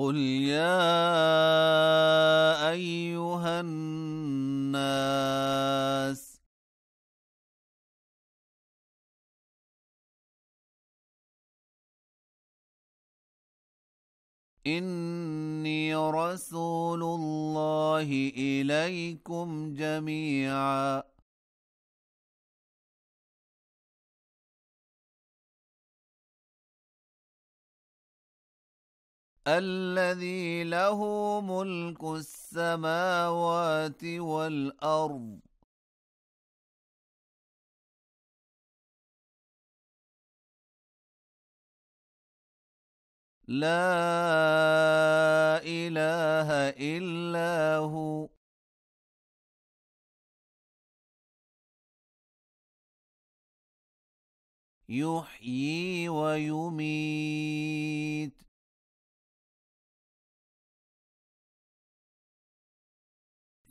قل يا ايها الناس اني رسول الله اليكم جميعا الذي له ملك السماوات والأرض. لا إله إلا هو. يحيي ويميت.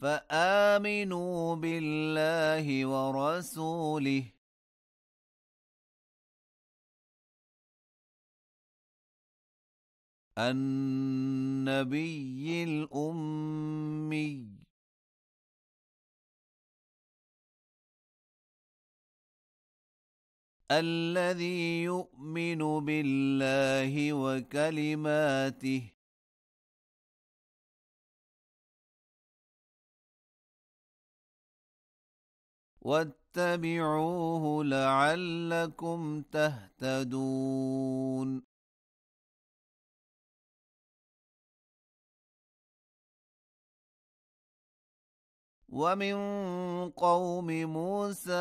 فآمنوا بالله ورسوله. النبي الأمي. الذي يؤمن بالله وكلماته. واتبعوه لعلكم تهتدون. ومن قوم موسى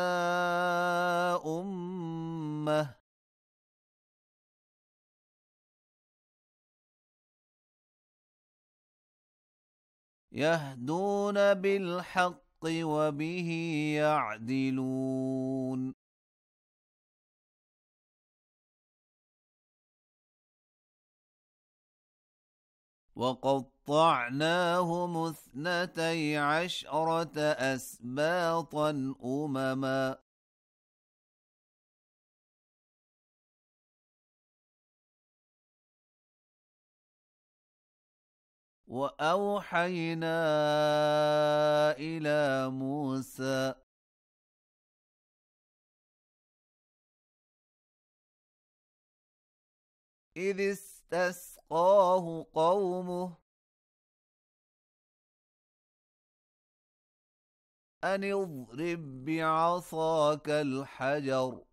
أمة يهدون بالحق الحق وبه يعدلون. وقطعناهم اثنتي عشرة أسباطا أمما. وأوحينا إلى موسى. إذ استسقاه قومه أن اضرب بعصاك الحجر.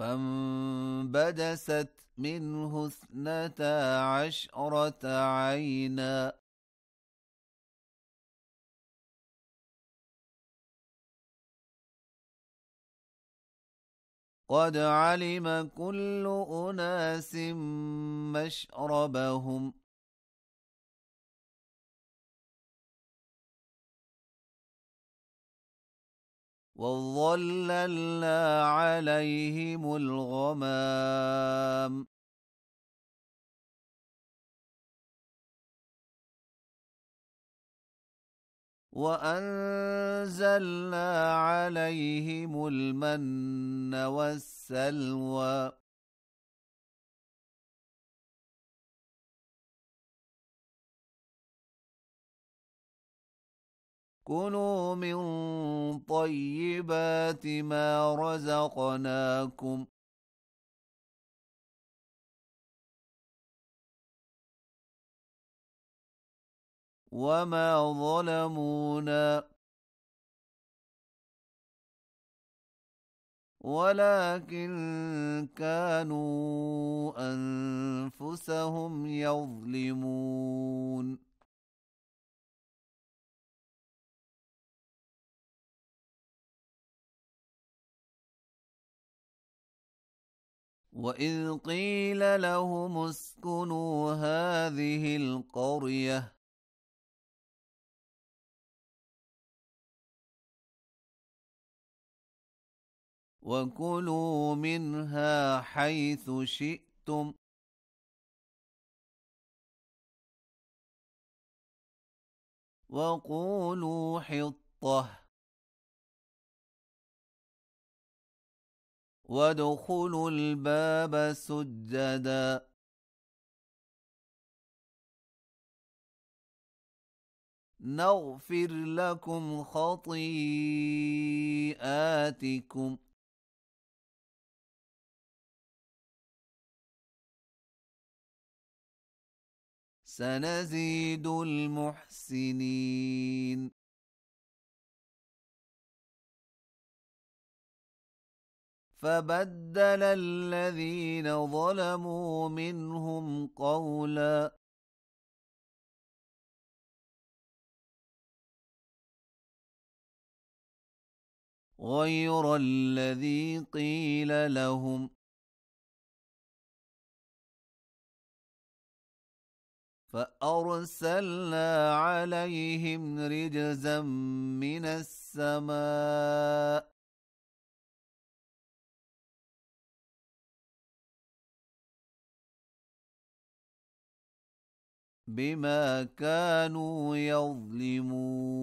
فانبدست منه اثنتا عشرة عينا. قد علم كل أناس مشربهم. وظللنا عليهم الغمام وانزلنا عليهم المن والسلوى كلوا من طيبات ما رزقناكم وما ظلمونا ولكن كانوا انفسهم يظلمون واذ قيل لهم اسكنوا هذه القريه وكلوا منها حيث شئتم وقولوا حطه وادخلوا الباب سجدا. نغفر لكم خطيئاتكم. سنزيد المحسنين. فبدل الذين ظلموا منهم قولا غير الذي قيل لهم. فأرسلنا عليهم رجزا من السماء بما كانوا يظلمون